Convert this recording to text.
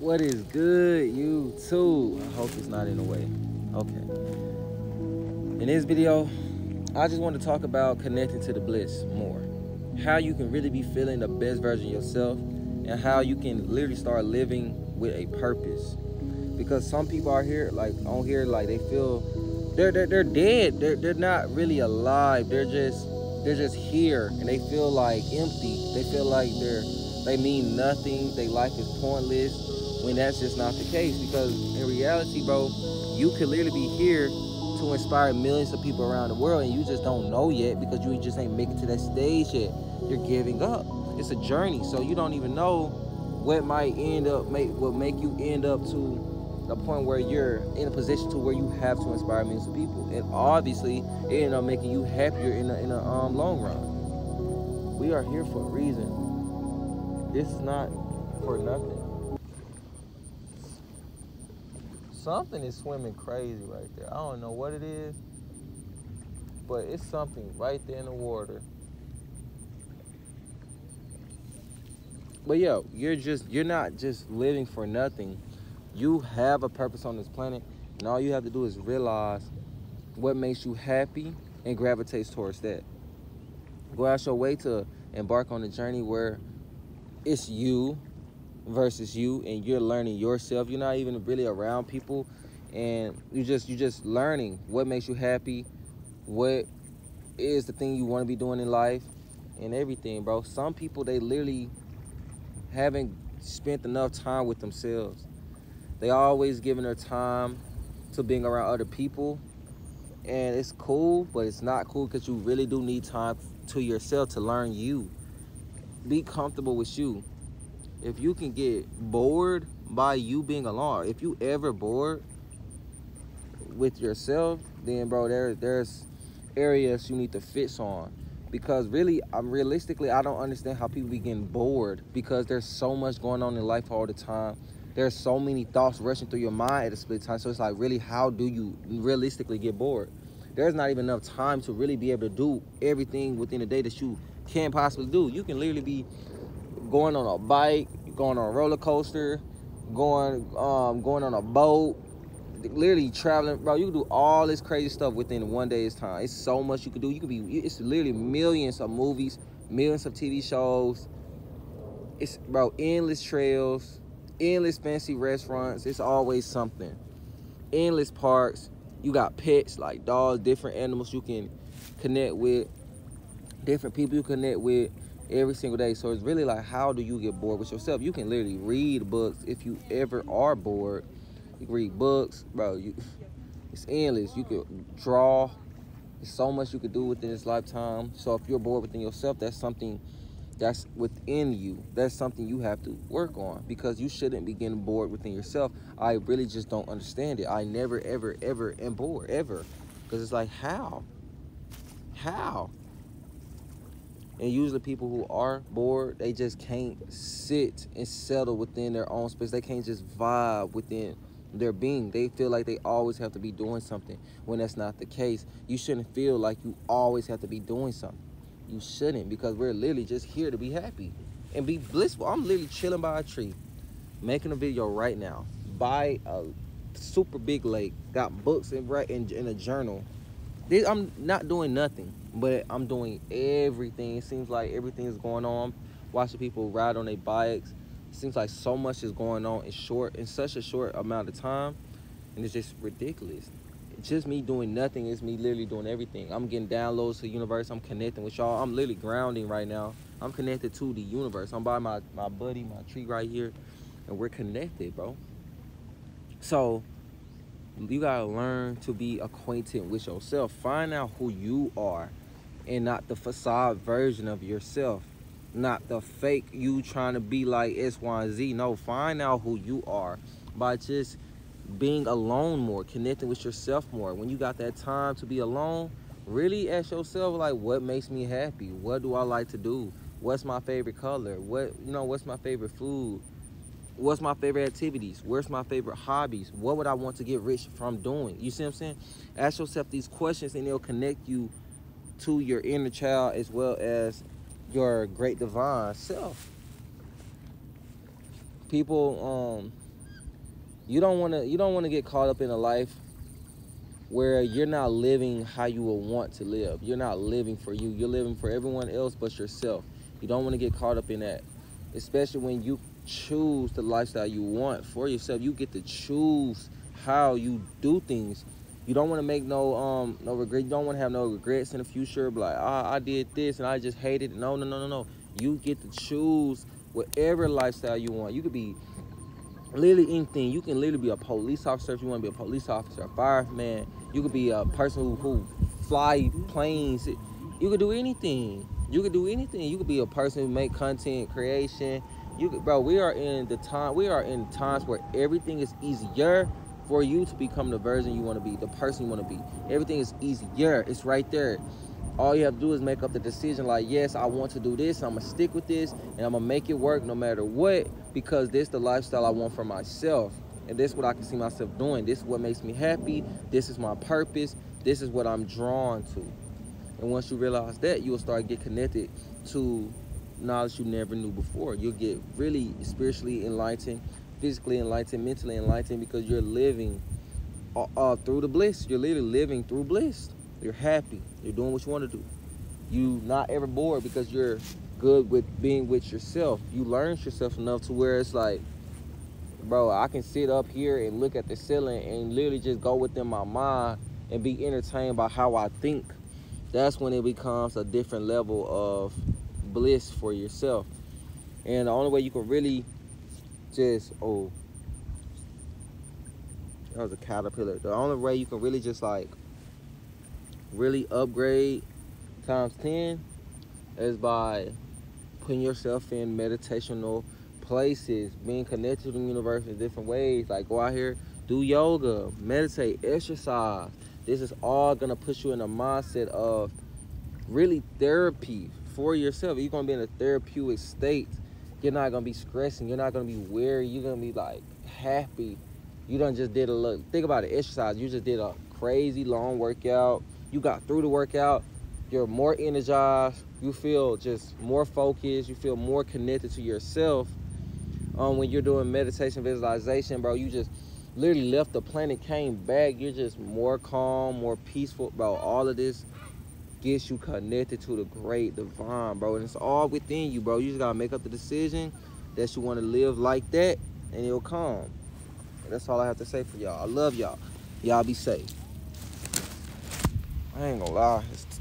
What is good, you too? I hope it's not in the way. Okay. In this video, I just want to talk about connecting to the bliss more. How you can really be feeling the best version of yourself and how you can literally start living with a purpose. Because some people are here, like on here, like they feel they're they're, they're dead. They're they're not really alive. They're just they're just here and they feel like empty. They feel like they're they mean nothing. Their life is pointless when that's just not the case. Because in reality, bro, you could literally be here to inspire millions of people around the world and you just don't know yet because you just ain't making to that stage yet. You're giving up. It's a journey, so you don't even know what might end up make what make you end up to the point where you're in a position to where you have to inspire millions of people. And obviously, it end up making you happier in the in the um, long run. We are here for a reason. Is not for nothing. Something is swimming crazy right there. I don't know what it is, but it's something right there in the water. But yo, you're just you're not just living for nothing you have a purpose on this planet, and all you have to do is realize what makes you happy and gravitates towards that. Go out your way to embark on a journey where it's you versus you and you're learning yourself. You're not even really around people and you just you just learning what makes you happy, what is the thing you want to be doing in life and everything, bro. Some people they literally haven't spent enough time with themselves they always giving their time to being around other people. And it's cool, but it's not cool because you really do need time to yourself to learn you. Be comfortable with you. If you can get bored by you being alone, if you ever bored with yourself, then bro, there there's areas you need to fix on. Because really, I'm realistically, I don't understand how people be getting bored because there's so much going on in life all the time there's so many thoughts rushing through your mind at a split time. So it's like, really, how do you realistically get bored? There's not even enough time to really be able to do everything within a day that you can possibly do. You can literally be going on a bike, going on a roller coaster, going um, going on a boat, literally traveling, bro. You can do all this crazy stuff within one day's time. It's so much you can do. You can be. It's literally millions of movies, millions of TV shows. It's bro, endless trails endless fancy restaurants. It's always something. Endless parks. You got pets like dogs, different animals you can connect with, different people you connect with every single day. So it's really like, how do you get bored with yourself? You can literally read books if you ever are bored. You can read books, bro. You, it's endless. You could draw. There's so much you could do within this lifetime. So if you're bored within yourself, that's something that's within you. That's something you have to work on because you shouldn't be getting bored within yourself. I really just don't understand it. I never, ever, ever am bored, ever. Because it's like, how? How? And usually people who are bored, they just can't sit and settle within their own space. They can't just vibe within their being. They feel like they always have to be doing something when that's not the case. You shouldn't feel like you always have to be doing something. You shouldn't because we're literally just here to be happy and be blissful. I'm literally chilling by a tree, making a video right now by a super big lake. Got books and right in, in a journal. I'm not doing nothing, but I'm doing everything. It seems like everything is going on. Watching people ride on their bikes. It seems like so much is going on in short, in such a short amount of time, and it's just ridiculous just me doing nothing. It's me literally doing everything. I'm getting downloads to the universe. I'm connecting with y'all. I'm literally grounding right now. I'm connected to the universe. I'm by my, my buddy, my tree right here, and we're connected, bro. So you gotta learn to be acquainted with yourself. Find out who you are and not the facade version of yourself. Not the fake you trying to be like X, Y, Z. No, find out who you are by just being alone more, connecting with yourself more. When you got that time to be alone, really ask yourself like what makes me happy? What do I like to do? What's my favorite color? What you know, what's my favorite food? What's my favorite activities? Where's my favorite hobbies? What would I want to get rich from doing? You see what I'm saying? Ask yourself these questions and they'll connect you to your inner child as well as your great divine self. People um you don't want to you don't want to get caught up in a life where you're not living how you will want to live. You're not living for you. You're living for everyone else but yourself. You don't want to get caught up in that, especially when you choose the lifestyle you want for yourself. You get to choose how you do things. You don't want to make no um no regret. You don't want to have no regrets in the future. Like ah, I did this and I just hated it. No, no, no, no, no. You get to choose whatever lifestyle you want. You could be literally anything. You can literally be a police officer if you want to be a police officer, a fireman. You could be a person who, who fly planes. You could do anything. You could do anything. You could be a person who make content creation. You could, bro. We are in the time. We are in times where everything is easier for you to become the version you want to be, the person you want to be. Everything is easier. It's right there. All you have to do is make up the decision like yes i want to do this i'm gonna stick with this and i'm gonna make it work no matter what because this is the lifestyle i want for myself. And this is what i can see myself doing. This is what makes me happy. This is my purpose. This is what i'm drawn to. And once you realize that you'll start get connected to knowledge you never knew before. You'll get really spiritually enlightened physically enlightened mentally enlightened because you're living uh, uh, through the bliss you're literally living through bliss you're happy. You're doing what you want to do. You not ever bored because you're good with being with yourself. You learn yourself enough to where it's like, bro, I can sit up here and look at the ceiling and literally just go within my mind and be entertained by how I think. That's when it becomes a different level of bliss for yourself. And the only way you can really just, oh, that was a caterpillar. The only way you can really just like really upgrade times 10 is by putting yourself in meditational places, being connected to the universe in different ways. Like go out here, do yoga, meditate, exercise. This is all gonna put you in a mindset of really therapy for yourself. You're gonna be in a therapeutic state. You're not gonna be stressing. You're not gonna be weary. You're gonna be like happy. You don't just did a look. Think about it. Exercise. You just did a crazy long workout you got through the workout, you're more energized, you feel just more focused, you feel more connected to yourself. Um, when you're doing meditation visualization, bro, you just literally left the planet, came back, you're just more calm, more peaceful, bro. All of this gets you connected to the great divine, bro. And it's all within you, bro. You just gotta make up the decision that you want to live like that, and it'll come. And that's all I have to say for y'all. I love y'all. Y'all be safe. I ain't gonna lie, it's